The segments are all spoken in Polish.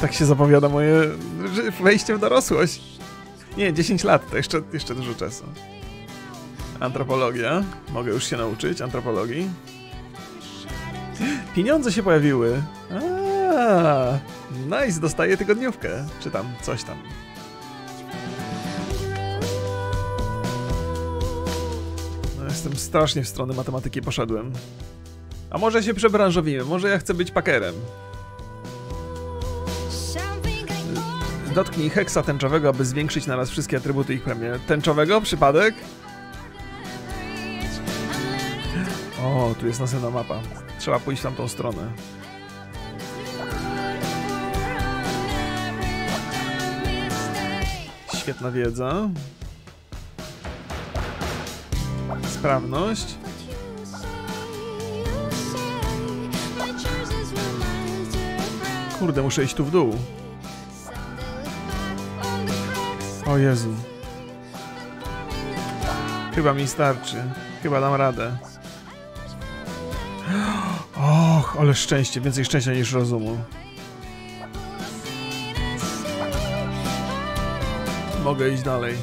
Tak się zapowiada moje wejście w dorosłość. Nie, 10 lat, to jeszcze, jeszcze dużo czasu. Antropologia. Mogę już się nauczyć antropologii. Pieniądze się pojawiły. A, nice, dostaję tygodniówkę. Czy tam coś tam. No, jestem strasznie w stronę matematyki poszedłem. A może się przebranżowimy? Może ja chcę być pakerem. Dotknij heksa tęczowego, aby zwiększyć naraz wszystkie atrybuty ich premię. Tęczowego? Przypadek? O, tu jest następna mapa. Trzeba pójść w tamtą stronę. Świetna wiedza. Sprawność. Kurde, muszę iść tu w dół. O Jezu. Chyba mi starczy. Chyba dam radę. Och, ale szczęście. Więcej szczęścia niż rozumu. Mogę iść dalej.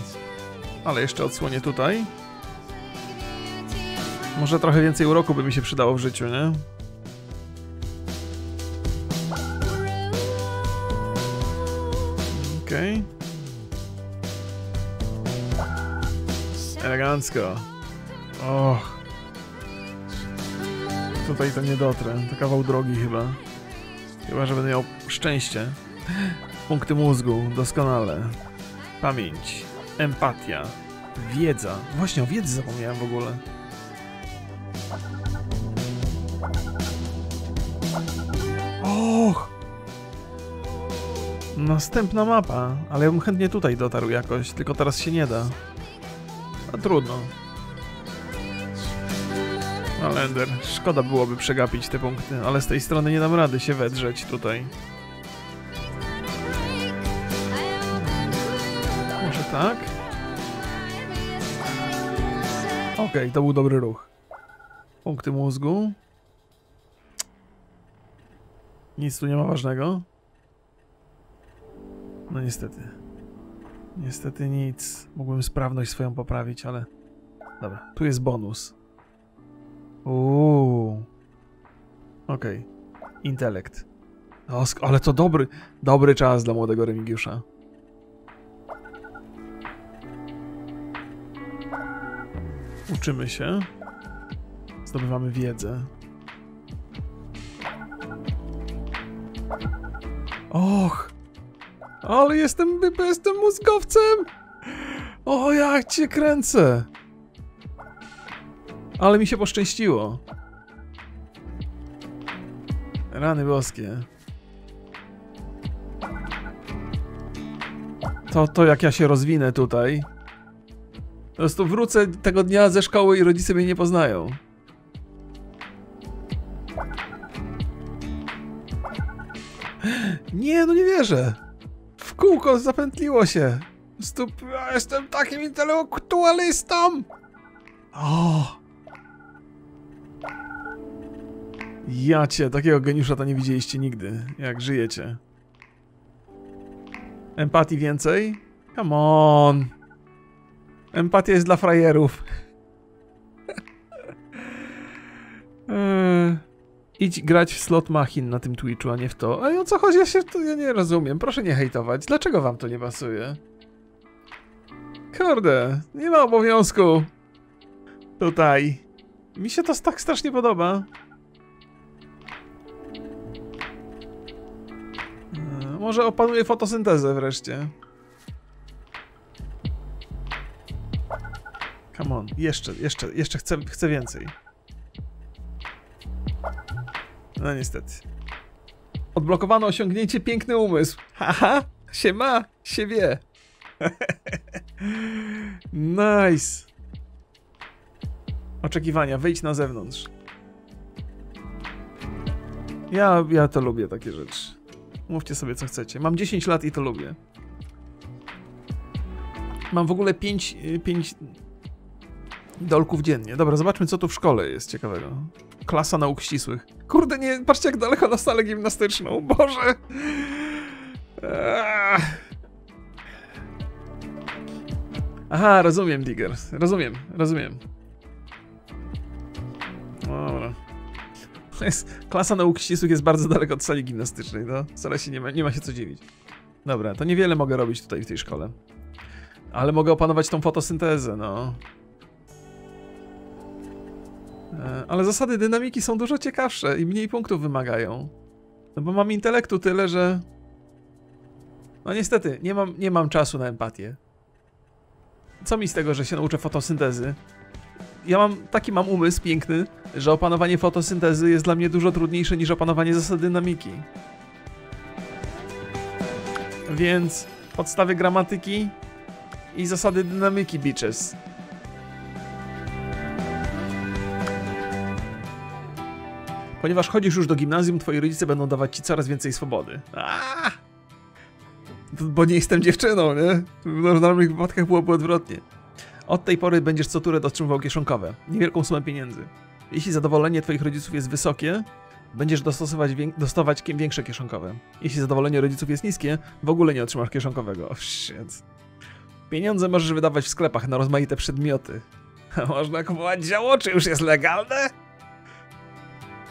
Ale jeszcze odsłonię tutaj. Może trochę więcej uroku by mi się przydało w życiu, nie? Elegancko. Och. Tutaj to nie dotrę. To kawał drogi chyba. Chyba, że będę miał szczęście. Punkty mózgu. Doskonale. Pamięć. Empatia. Wiedza. Właśnie o wiedzy zapomniałem w ogóle. Och! Następna mapa, ale ja bym chętnie tutaj dotarł jakoś, tylko teraz się nie da. Trudno. Alender, szkoda byłoby przegapić te punkty, ale z tej strony nie dam rady się wedrzeć tutaj. Może tak? Okej, okay, to był dobry ruch. Punkty mózgu. Nic tu nie ma ważnego. No niestety. Niestety nic. Mógłbym sprawność swoją poprawić, ale... Dobra, tu jest bonus. Uuu. Okej. Okay. Intelekt. O, ale to dobry, dobry czas dla młodego Remigiusza. Uczymy się. Zdobywamy wiedzę. Och! Ale jestem, jestem mózgowcem! O, jak cię kręcę! Ale mi się poszczęściło. Rany boskie. To, to jak ja się rozwinę tutaj. Po prostu wrócę tego dnia ze szkoły i rodzice mnie nie poznają. Nie, no nie wierzę. Kółko zapętliło się. Stup, ja jestem takim intelektualistą. O. Ja cię, takiego geniusza to nie widzieliście nigdy, jak żyjecie. Empatii więcej? Come on. Empatia jest dla frajerów. eee, idź grać w slot machin na tym Twitchu, a nie w to. Ej, o co chodzi? Ja się to ja nie rozumiem. Proszę nie hejtować. Dlaczego wam to nie pasuje? Kurde, nie ma obowiązku. Tutaj. Mi się to tak strasznie podoba. Może opanuje fotosyntezę wreszcie. Come on, jeszcze, jeszcze, jeszcze chcę, chcę więcej. No niestety. Odblokowano osiągnięcie piękny umysł. Haha, się ma, się wie. nice. Oczekiwania, wyjdź na zewnątrz. Ja, ja to lubię takie rzeczy. Mówcie sobie co chcecie. Mam 10 lat i to lubię. Mam w ogóle 5, 5 y, dolków dziennie. Dobra, zobaczmy co tu w szkole jest ciekawego. Klasa nauk ścisłych. Kurde, nie, patrzcie jak daleko na salę gimnastyczną. Boże! Eee. Aha, rozumiem, Digger. Rozumiem, rozumiem. Dobra. Jest, klasa nauk ścisłych jest bardzo daleko od sali gimnastycznej, no. Wcale się nie ma, nie ma się co dziwić. Dobra, to niewiele mogę robić tutaj w tej szkole. Ale mogę opanować tą fotosyntezę, no. E, Ale zasady dynamiki są dużo ciekawsze i mniej punktów wymagają. No bo mam intelektu tyle, że... No niestety, nie mam, nie mam czasu na empatię. Co mi z tego, że się nauczę fotosyntezy? Ja mam, taki mam umysł piękny, że opanowanie fotosyntezy jest dla mnie dużo trudniejsze niż opanowanie zasad dynamiki. Więc podstawy gramatyki i zasady dynamiki, bitches. Ponieważ chodzisz już do gimnazjum, twoi rodzice będą dawać ci coraz więcej swobody. Aaaa! Bo nie jestem dziewczyną, nie? W normalnych wypadkach byłoby odwrotnie. Od tej pory będziesz co turę otrzymywał kieszonkowe. Niewielką sumę pieniędzy. Jeśli zadowolenie twoich rodziców jest wysokie, będziesz dostosować dostawać większe kieszonkowe. Jeśli zadowolenie rodziców jest niskie, w ogóle nie otrzymasz kieszonkowego. Oh, shit. Pieniądze możesz wydawać w sklepach na rozmaite przedmioty. Można kupować działo, czy już jest legalne?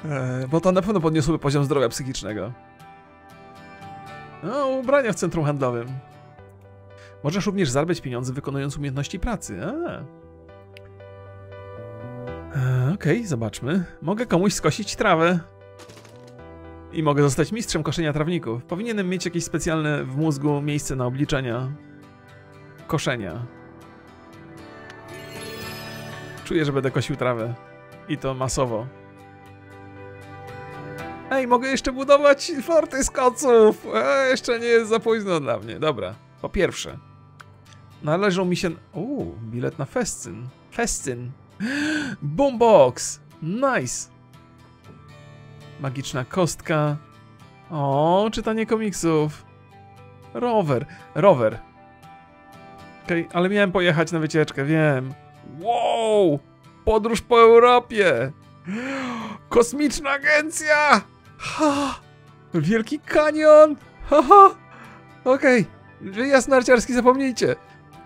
Eee, bo to na pewno podniosłoby poziom zdrowia psychicznego. No, ubrania w centrum handlowym. Możesz również zarabiać pieniądze wykonując umiejętności pracy. A. Eee, Okej, zobaczmy. Mogę komuś skosić trawę. I mogę zostać mistrzem koszenia trawników. Powinienem mieć jakieś specjalne w mózgu miejsce na obliczenia koszenia. Czuję, że będę kosił trawę. I to masowo. Ej, mogę jeszcze budować forty z koców! E, jeszcze nie jest za późno dla mnie. Dobra, po pierwsze. Należą mi się... Uuu, bilet na festyn. Festyn. Boombox! Nice! Magiczna kostka. O, czytanie komiksów. Rower. Rower. Okej, ale miałem pojechać na wycieczkę, wiem. Wow! Podróż po Europie! Kosmiczna agencja! Ha! Wielki kanion! Ha, ha! Okej, wyjazd narciarski zapomnijcie.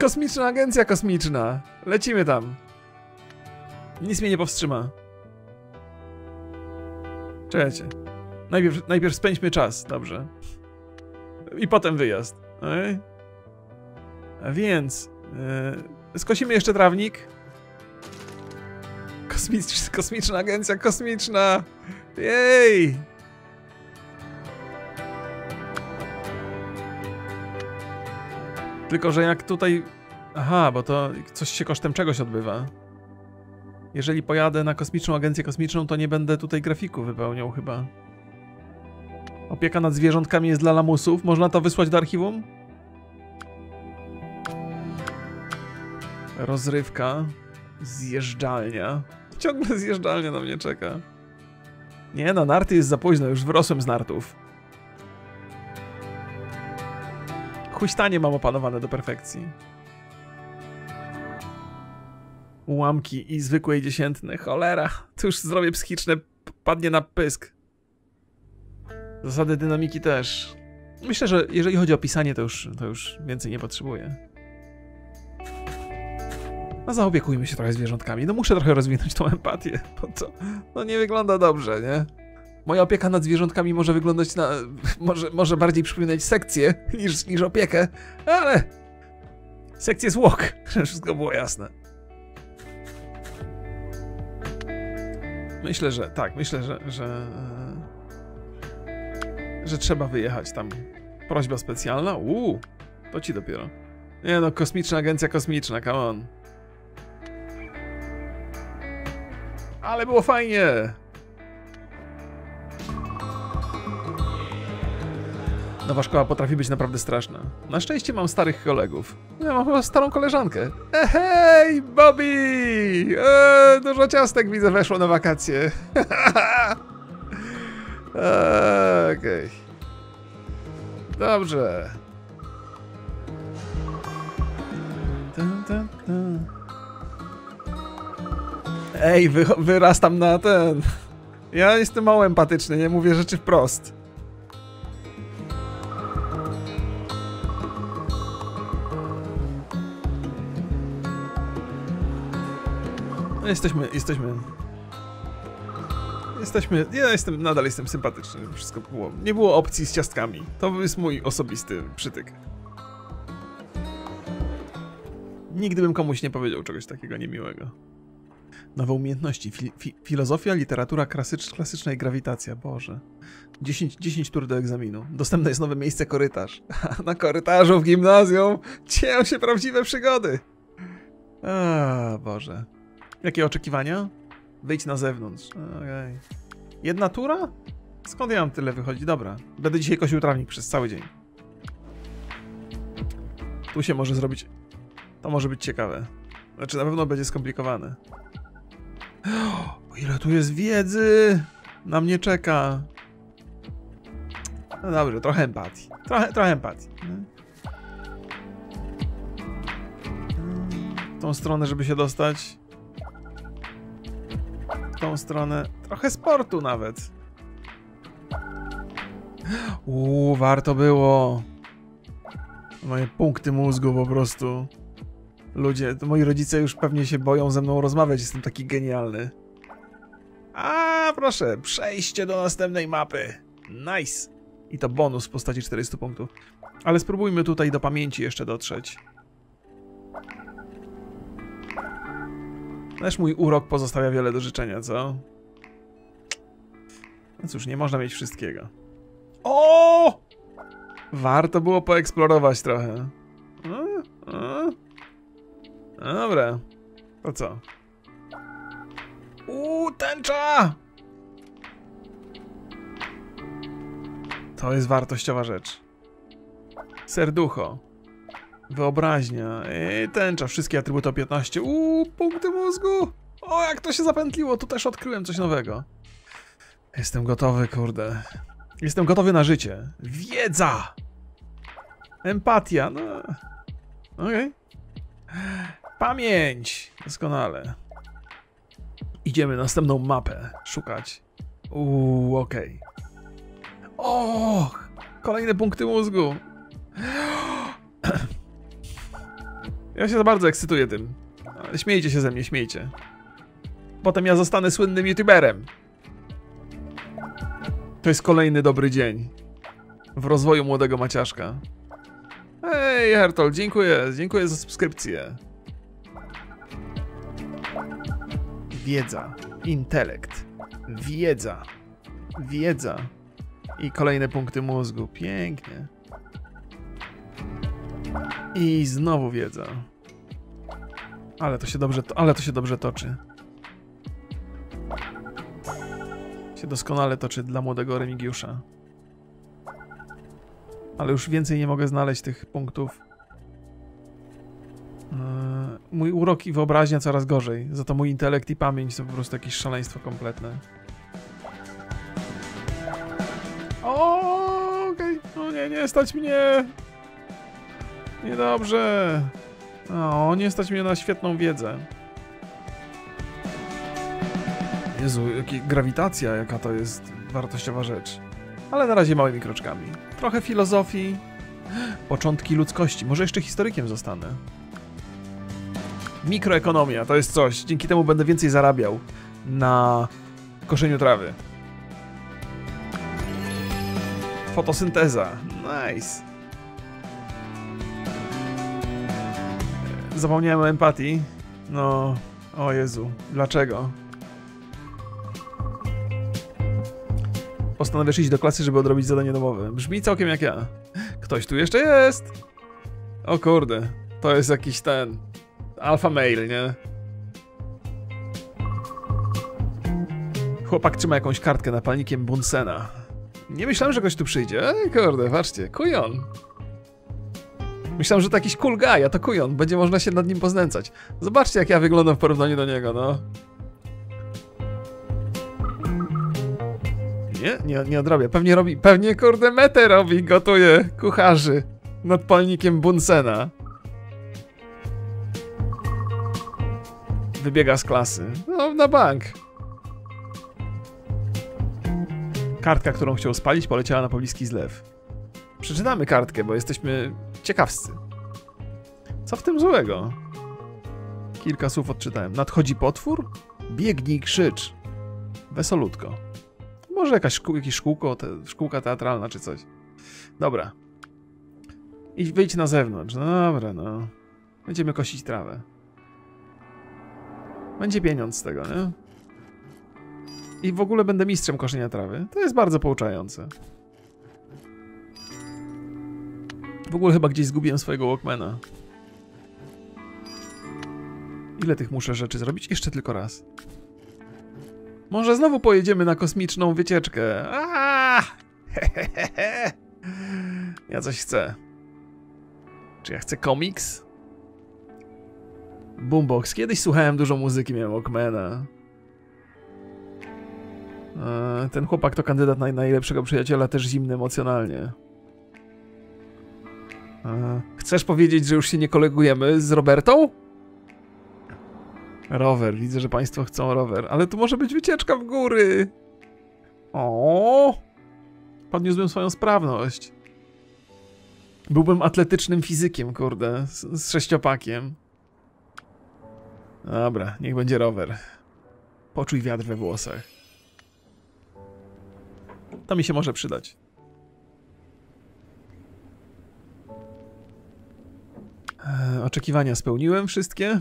Kosmiczna agencja kosmiczna. Lecimy tam. Nic mnie nie powstrzyma. Czekajcie. Najpierw, najpierw spędźmy czas, dobrze. I potem wyjazd. Okej? A więc... Yy, skosimy jeszcze trawnik. Kosmicz, kosmiczna agencja kosmiczna! Jej! Tylko, że jak tutaj... Aha, bo to coś się kosztem czegoś odbywa. Jeżeli pojadę na kosmiczną agencję kosmiczną, to nie będę tutaj grafiku wypełniał chyba. Opieka nad zwierzątkami jest dla lamusów. Można to wysłać do archiwum? Rozrywka. Zjeżdżalnia. Ciągle zjeżdżalnia na mnie czeka. Nie no, narty jest za późno, już wyrosłem z nartów. Huśtanie mam opanowane do perfekcji. Ułamki i zwykłej dziesiętne. Cholera, to już zdrowie psychiczne padnie na pysk. Zasady dynamiki też. Myślę, że jeżeli chodzi o pisanie, to już, to już więcej nie potrzebuję. No zaopiekujmy się trochę zwierzątkami. No muszę trochę rozwinąć tą empatię, bo to no nie wygląda dobrze, nie? Moja opieka nad zwierzątkami może wyglądać na... może, może bardziej przypominać sekcję niż, niż opiekę, ale... Sekcję zwłok, żeby wszystko było jasne. Myślę, że tak, myślę, że, że... że trzeba wyjechać tam. Prośba specjalna? Uuu, to ci dopiero. Nie no, kosmiczna agencja kosmiczna, come on. Ale było fajnie! Nowa szkoła potrafi być naprawdę straszna. Na szczęście mam starych kolegów. Ja mam chyba starą koleżankę. E, hej, Bobby! E, dużo ciastek widzę weszło na wakacje. E, Okej. Dobrze. Dun, dun. Ej, wy, wyrastam na ten. Ja jestem mało empatyczny, nie mówię rzeczy wprost. Jesteśmy, jesteśmy... Jesteśmy, ja jestem, nadal jestem sympatyczny, wszystko było, nie było opcji z ciastkami. To jest mój osobisty przytyk. Nigdy bym komuś nie powiedział czegoś takiego niemiłego. Nowe umiejętności, fi, fi, filozofia, literatura klasycz, klasyczna i grawitacja, Boże. 10, 10 tur do egzaminu. Dostępne jest nowe miejsce korytarz. Na korytarzu w gimnazjum dzieją się prawdziwe przygody. A, Boże. Jakie oczekiwania? Wyjdź na zewnątrz. Okej. Jedna tura? Skąd ja mam tyle wychodzi? Dobra. Będę dzisiaj kosił trawnik przez cały dzień. Tu się może zrobić... To może być ciekawe. Znaczy na pewno będzie skomplikowane. O, ile tu jest wiedzy! Na mnie czeka. No dobrze, trochę empatii. Trochę, trochę empatii. W tą stronę, żeby się dostać. Tą stronę. Trochę sportu nawet. Uuu, warto było. Moje punkty mózgu po prostu. Ludzie, moi rodzice już pewnie się boją ze mną rozmawiać, jestem taki genialny. A, proszę, przejście do następnej mapy. Nice. I to bonus w postaci 400 punktów. Ale spróbujmy tutaj do pamięci jeszcze dotrzeć. Też mój urok pozostawia wiele do życzenia, co? No cóż, nie można mieć wszystkiego. O! Warto było poeksplorować trochę. A, a. No dobra. To co? Uuu, tęcza! To jest wartościowa rzecz. Serducho. Wyobraźnia. Ej, tęcza, wszystkie atrybuty o 15. Uuu, punkty mózgu! O, jak to się zapętliło, tu też odkryłem coś nowego. Jestem gotowy, kurde. Jestem gotowy na życie. Wiedza! Empatia, no... Okej. Pamięć! Doskonale. Idziemy następną mapę szukać. Uuu, okej. O, Kolejne punkty mózgu! Ja się za bardzo ekscytuję tym. Śmiejcie się ze mnie, śmiejcie. Potem ja zostanę słynnym youtuberem. To jest kolejny dobry dzień. W rozwoju młodego Maciaszka. Hej, Hertol, dziękuję. Dziękuję za subskrypcję. Wiedza. Intelekt. Wiedza. Wiedza. I kolejne punkty mózgu. Pięknie. I znowu wiedza. Ale to się dobrze, ale to się dobrze toczy. Się doskonale toczy dla młodego Remigiusza. Ale już więcej nie mogę znaleźć tych punktów. Yy, Mój urok i wyobraźnia coraz gorzej. Za to mój intelekt i pamięć to po prostu jakieś szaleństwo kompletne. O, okej. O nie, nie stać mnie. Niedobrze. O, nie stać mnie na świetną wiedzę. Jezu, jaka grawitacja, jaka to jest wartościowa rzecz. Ale na razie małymi kroczkami. Trochę filozofii. Początki ludzkości. Może jeszcze historykiem zostanę. Mikroekonomia to jest coś. Dzięki temu będę więcej zarabiał na koszeniu trawy. Fotosynteza. Nice. Zapomniałem o empatii. No, o Jezu, dlaczego? Postanowisz iść do klasy, żeby odrobić zadanie domowe. Brzmi całkiem jak ja. Ktoś tu jeszcze jest. O kurde, to jest jakiś ten... Alpha mail, nie? Chłopak trzyma jakąś kartkę napalnikiem Bunsena. Nie myślałem, że ktoś tu przyjdzie. Kurde, patrzcie, kujon. Myślałem, że to jakiś cool guy, a to kujon. Będzie można się nad nim poznęcać. Zobaczcie, jak ja wyglądam w porównaniu do niego, no. Nie, nie, nie odrobię. Pewnie robi, pewnie kurde metę robi, gotuje kucharzy nad palnikiem Bunsena. Wybiega z klasy. No, na bank. Kartka, którą chciał spalić, poleciała na pobliski zlew. Przeczytamy kartkę, bo jesteśmy ciekawscy. Co w tym złego? Kilka słów odczytałem. Nadchodzi potwór? Biegnij, krzycz. Wesolutko. Może jakaś szkół, jakieś szkółko, te, szkółka teatralna czy coś. Dobra. I wyjdź na zewnątrz. No dobra, no. Będziemy kosić trawę. Będzie pieniądz z tego, nie? I w ogóle będę mistrzem koszenia trawy. To jest bardzo pouczające. W ogóle chyba gdzieś zgubiłem swojego Walkmana. Ile tych muszę rzeczy zrobić? Jeszcze tylko raz. Może znowu pojedziemy na kosmiczną wycieczkę. Aaaa! Ja coś chcę. Czy ja chcę komiks? Boombox. Kiedyś słuchałem dużo muzyki, miałem Walkmana. Eee, Ten chłopak to kandydat na najlepszego przyjaciela, też zimny emocjonalnie. Chcesz powiedzieć, że już się nie kolegujemy z Robertą? Rower, widzę, że państwo chcą rower, ale tu może być wycieczka w góry. O, podniósłbym swoją sprawność. Byłbym atletycznym fizykiem, kurde, z, z sześciopakiem. Dobra, niech będzie rower. Poczuj wiatr we włosach. To mi się może przydać. Oczekiwania spełniłem wszystkie.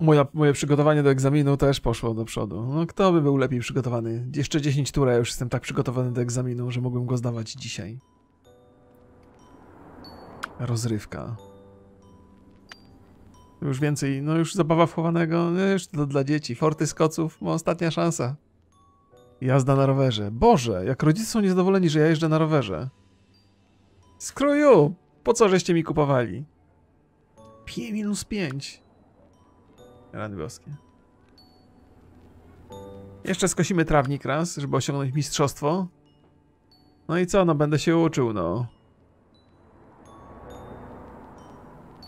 Moja, moje przygotowanie do egzaminu też poszło do przodu. No kto by był lepiej przygotowany? Jeszcze 10 tur, a ja już jestem tak przygotowany do egzaminu, że mogłem go zdawać dzisiaj. Rozrywka. Już więcej, no już zabawa wchowanego, no już to dla dzieci. Forty z koców, ma ostatnia szansa. Jazda na rowerze. Boże, jak rodzice są niezadowoleni, że ja jeżdżę na rowerze. Skroju! Po co żeście mi kupowali? P minus 5. Rany boskie. Jeszcze skosimy trawnik raz, żeby osiągnąć mistrzostwo. No i co, no będę się uczył, no.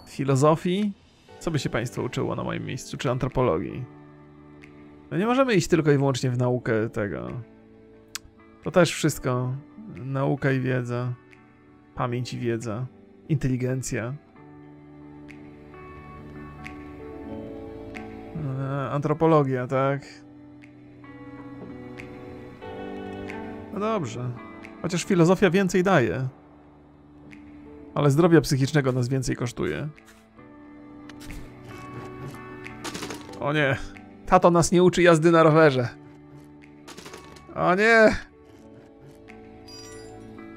Filozofii? Co by się państwo uczyło na moim miejscu? Czy antropologii? No nie możemy iść tylko i wyłącznie w naukę tego. To też wszystko. Nauka i wiedza. Pamięć i wiedza. Inteligencja. Antropologia, tak? No dobrze. Chociaż filozofia więcej daje. Ale zdrowia psychicznego nas więcej kosztuje. O nie. Tato nas nie uczy jazdy na rowerze. O nie.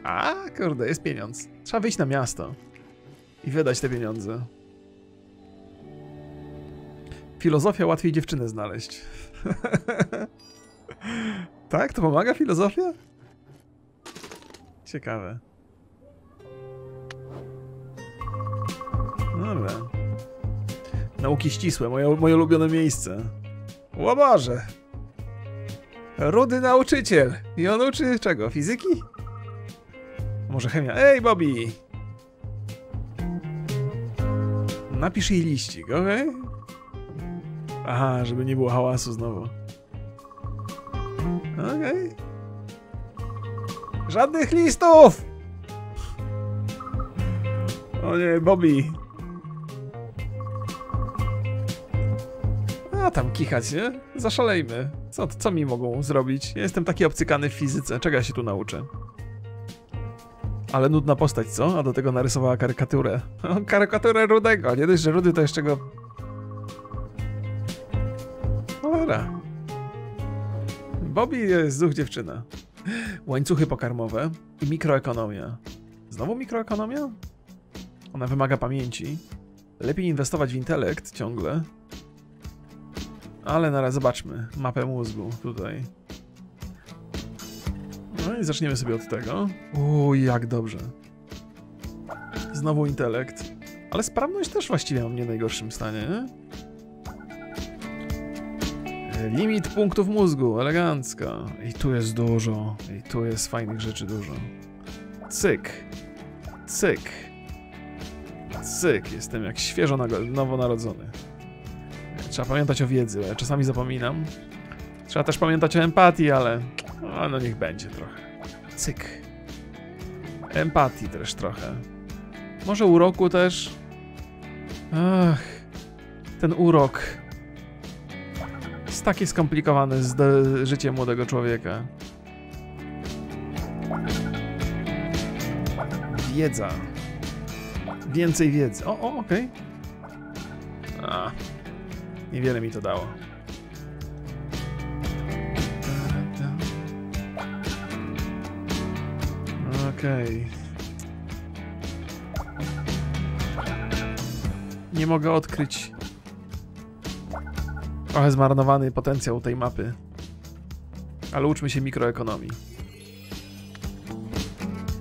A, kurde, jest pieniądz. Trzeba wyjść na miasto. I wydać te pieniądze. Filozofia łatwiej dziewczynę znaleźć. tak? To pomaga filozofia? Ciekawe. Dobra. Nauki ścisłe, moje, moje ulubione miejsce. Boże! Rudy nauczyciel. I on uczy czego? Fizyki? Może chemia? Ej, Bobby! Napisz jej liścik, okej? Aha, żeby nie było hałasu znowu. Okej. Żadnych listów! O nie, Bobby. A tam kichać, nie? Zaszalejmy. Co, co mi mogą zrobić? Ja jestem taki obcykany w fizyce. Czego ja się tu nauczę? Ale nudna postać, co? A do tego narysowała karykaturę. Karykaturę Rudego. Nie dość, że Rudy to jeszcze go... Cholera. Bobby jest zuch dziewczyna. Łańcuchy pokarmowe i mikroekonomia. Znowu mikroekonomia? Ona wymaga pamięci. Lepiej inwestować w intelekt ciągle. Ale na razie zobaczmy mapę mózgu tutaj. No i zaczniemy sobie od tego. Uj, jak dobrze. Znowu intelekt. Ale sprawność też właściwie mam w nie najgorszym stanie, nie? Limit punktów mózgu, elegancko. I tu jest dużo. I tu jest fajnych rzeczy dużo. Cyk. Cyk. Cyk. Jestem jak świeżo nowonarodzony. Trzeba pamiętać o wiedzy, ja czasami zapominam. Trzeba też pamiętać o empatii, ale a no niech będzie trochę. Cyk. Empatii też trochę. Może uroku też. Ach. ten urok jest taki skomplikowany z życiem młodego człowieka. Wiedza. Więcej wiedzy. O, o, okej. A, niewiele mi to dało. Okej. Nie mogę odkryć. Trochę zmarnowany potencjał tej mapy. Ale uczmy się mikroekonomii.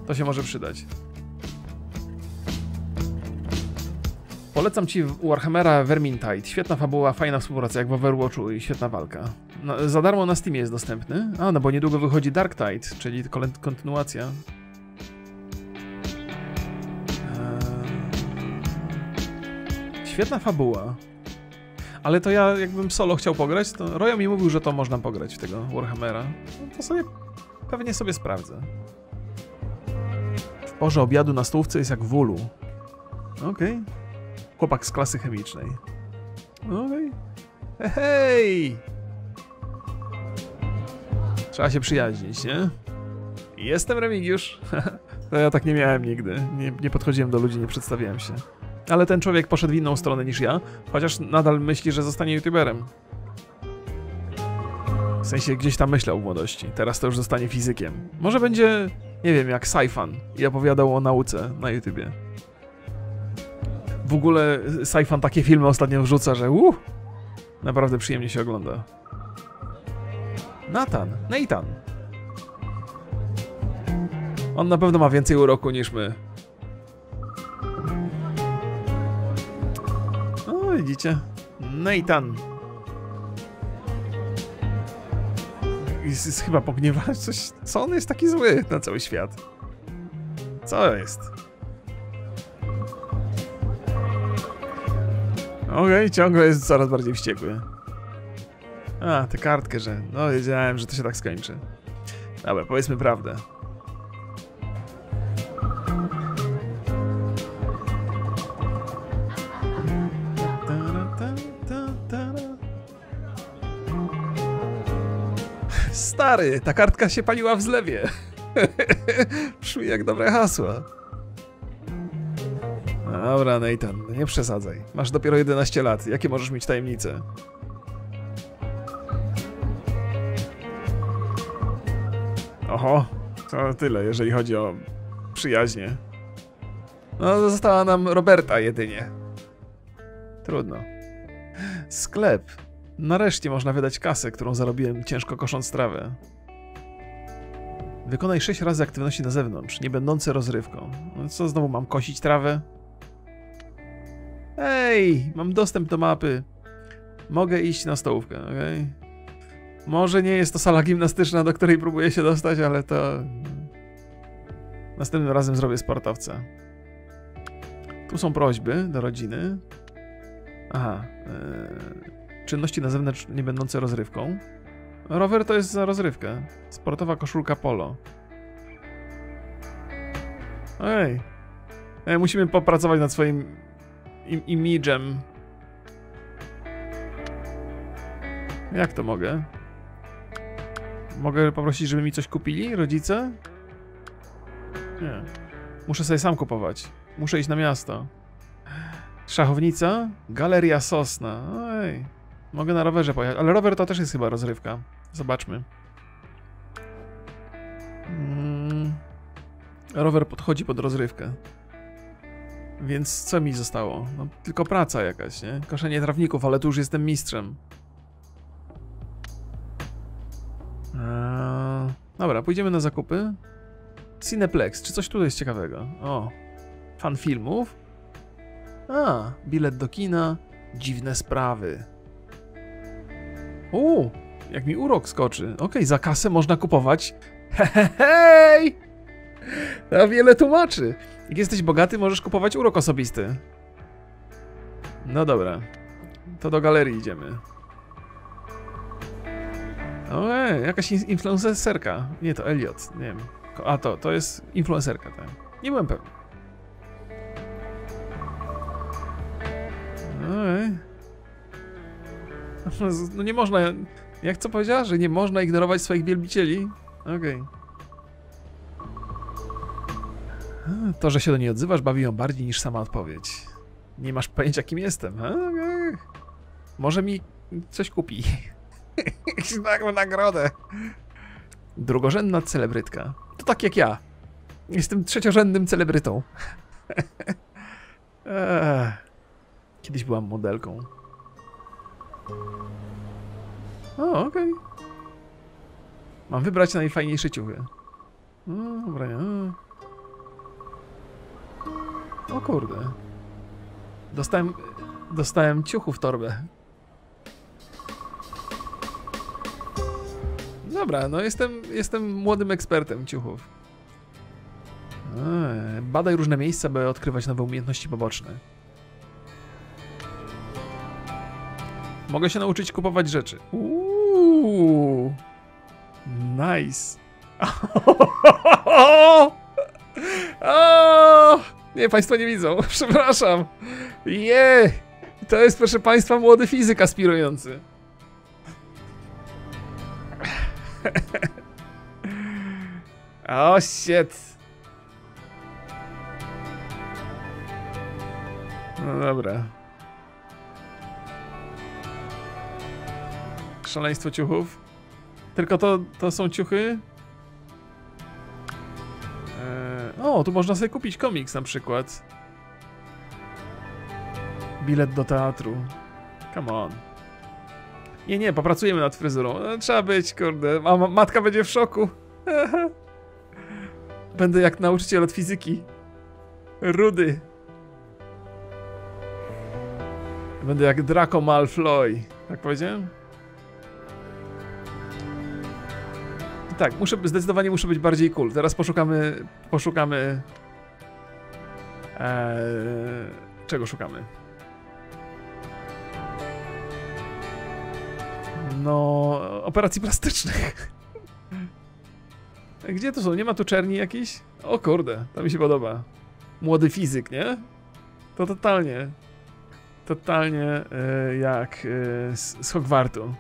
To się może przydać. Polecam ci Warhammera Vermintide. Świetna fabuła, fajna współpraca jak w Overwatchu i świetna walka. No, za darmo na Steamie jest dostępny. A, no bo niedługo wychodzi Dark Tide, czyli kontynuacja. Eee, Świetna fabuła. Ale to ja jakbym solo chciał pograć, to Royo mi mówił, że to można pograć w tego Warhammera. No to sobie pewnie sobie sprawdzę. W porze obiadu na stołówce jest jak w ulu. Okej. Chłopak z klasy chemicznej. Okej. Hej! Trzeba się przyjaźnić, nie? Jestem Remigiusz. to ja tak nie miałem nigdy. Nie, nie podchodziłem do ludzi, nie przedstawiałem się. Ale ten człowiek poszedł w inną stronę niż ja, chociaż nadal myśli, że zostanie youtuberem. W sensie gdzieś tam myślał w młodości. Teraz to już zostanie fizykiem. Może będzie, nie wiem, jak Saifan i opowiadał o nauce na YouTubie. W ogóle Saifan takie filmy ostatnio wrzuca, że uh, naprawdę przyjemnie się ogląda. Nathan, Nathan. On na pewno ma więcej uroku niż my. O, widzicie? Nathan. Jest, jest chyba pogniewany coś. Co on jest taki zły na cały świat? Co jest? Okej, ciągle jest coraz bardziej wściekły. A, tę kartkę, że... No, wiedziałem, że to się tak skończy. Dobra, powiedzmy prawdę. Stary, ta kartka się paliła w zlewie. Brzmi jak dobre hasła. Dobra, Nathan, nie przesadzaj. Masz dopiero 11 lat. Jakie możesz mieć tajemnice? Oho, to tyle, jeżeli chodzi o przyjaźnie. No, została nam Roberta jedynie. Trudno. Sklep. Nareszcie można wydać kasę, którą zarobiłem ciężko kosząc trawę. Wykonaj 6 razy aktywności na zewnątrz, nie będące rozrywką. No co, znowu mam kosić trawę? Ej, mam dostęp do mapy. Mogę iść na stołówkę, okej? Może nie jest to sala gimnastyczna, do której próbuję się dostać, ale to... Następnym razem zrobię sportowca. Tu są prośby do rodziny. Aha. Yy, czynności na zewnątrz nie będące rozrywką. Rower to jest za rozrywkę. Sportowa koszulka polo. Ej. Ej musimy popracować nad swoim im imidżem. Jak to mogę? Mogę poprosić, żeby mi coś kupili, rodzice? Nie. Muszę sobie sam kupować. Muszę iść na miasto. Szachownica? Galeria Sosna. Ej. Mogę na rowerze pojechać, ale rower to też jest chyba rozrywka. Zobaczmy. Mm. Rower podchodzi pod rozrywkę. Więc co mi zostało? No, tylko praca jakaś, nie? Koszenie trawników, ale tu już jestem mistrzem. Eee, dobra, pójdziemy na zakupy. Cineplex, czy coś tu jest ciekawego? O, fan filmów? A, bilet do kina, dziwne sprawy. U, jak mi urok skoczy. Okej, za kasę można kupować. Hej! To wiele tłumaczy. Jak jesteś bogaty, możesz kupować urok osobisty. No dobra. To do galerii idziemy. Ojej, jakaś in- influencerka. Nie, to Elliot, nie wiem. A to, to jest influencerka, tak. Nie byłem pewny. Ojej. No nie można. Jak co powiedziała? Że nie można ignorować swoich wielbicieli? Okej. To, że się do niej odzywasz, bawi ją bardziej niż sama odpowiedź. Nie masz pojęcia, kim jestem. Okej. Może mi coś kupi. Jakąś nagrodę. Drugorzędna celebrytka. To tak jak ja. Jestem trzeciorzędnym celebrytą. Kiedyś byłam modelką. O, okej. Mam wybrać najfajniejsze ciuchy. No, dobra, nie. O kurde. Dostałem, dostałem ciuchu w torbę. Dobra, no jestem, jestem młodym ekspertem ciuchów. Eee, badaj różne miejsca, by odkrywać nowe umiejętności poboczne. Mogę się nauczyć kupować rzeczy. Uuu, nice. Nie, Państwo nie widzą. Przepraszam. Je! To jest, proszę Państwa, młody fizyk aspirujący. O, shit. No dobra. Szaleństwo ciuchów. Tylko to, to są ciuchy? Eee, o, tu można sobie kupić komiks na przykład. Bilet do teatru. Come on. Nie, nie, popracujemy nad fryzurą. E, Trzeba być, kurde. Mama, matka będzie w szoku. Będę jak nauczyciel od fizyki. Rudy. Będę jak Draco Malfoy. Tak powiedziałem? Tak, muszę, zdecydowanie muszę być bardziej cool. Teraz poszukamy, poszukamy... Eee, czego szukamy? No, operacji plastycznych. Gdzie to są? Nie ma tu czerni jakiejś? O kurde, to mi się podoba. Młody fizyk, nie? To totalnie. Totalnie e, jak e, z, z Hogwartu.